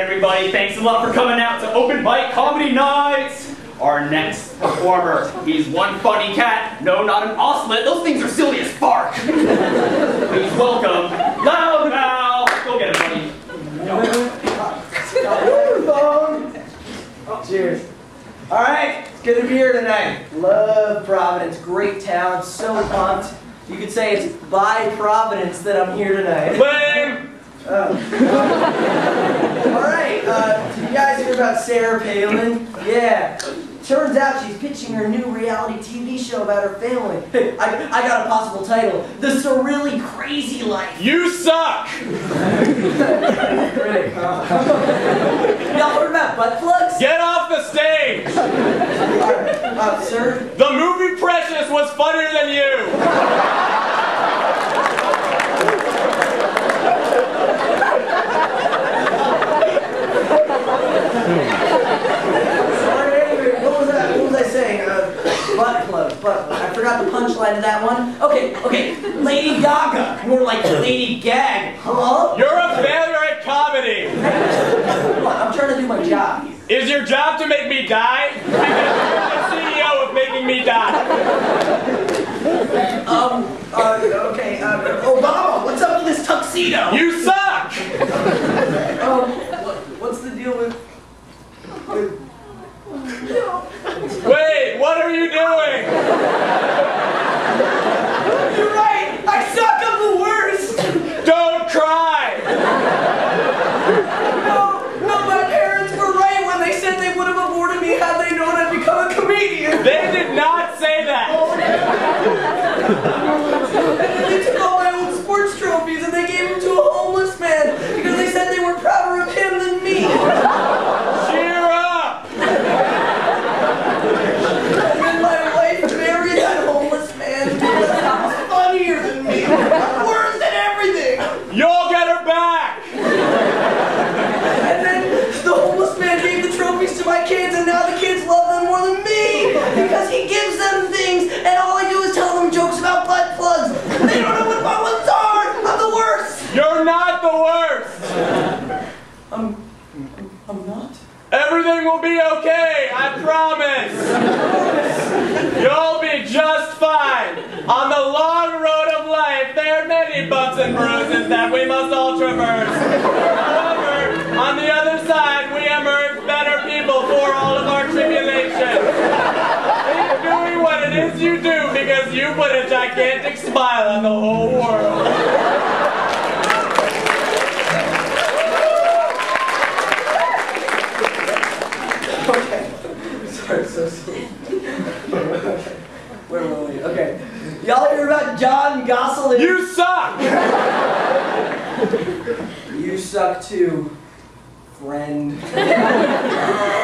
everybody. Thanks a lot for coming out to Open Mic Comedy Nights. Our next performer, he's one funny cat. No, not an ocelot. Those things are silly as bark. Please welcome Loud Mal. Go get it, buddy. Cheers. All right, it's good to be here tonight. Love Providence, great town, so pumped. You could say it's by Providence that I'm here tonight. Lame. All right, uh, did you guys hear about Sarah Palin? Yeah. Turns out she's pitching her new reality TV show about her family. I, I got a possible title, The Surreally Crazy Life. You suck. Y'all heard about butt plugs? Get off the stage. Uh, sir? The movie Precious was funnier than you. Sorry, anyway, what was that? What was I saying? Uh, butt plug, butt plug. I forgot the of that one. Okay, okay. Lady Gaga. More like Lady Gag. Hello? You're a failure at comedy. Come on, I'm trying to do my job. Is your job to make me die? You're the CEO of making me die. Um, uh, okay, uh, Obama, what's up with this tuxedo? You suck. Um, what, what's the deal with... with Wait, what are you doing? You're right! I suck, I'm the worst! Don't cry. No, no, my parents were right when they said they would have aborted me had they known I'd become a comedian. They did not say that. And then they took all my old sports trophies and they gave them to a homeless man because they said they were prouder of him than me. Cheer up. And then my wife married that homeless man because he was funnier than me. Worse than everything. You'll get her back. And then the homeless man gave the trophies to my kids and now the kids love them more than me because he gives them Everything will be okay, I promise. You'll be just fine. On the long road of life, there are many bumps and bruises that we must all traverse. However, on the other side, we emerge better people for all of our tribulations. Keep doing what it is you do because you put a gigantic smile on the whole world. So sweet. Where were we? Okay. Y'all hear about Jon Gosselin? You suck! You suck too, friend.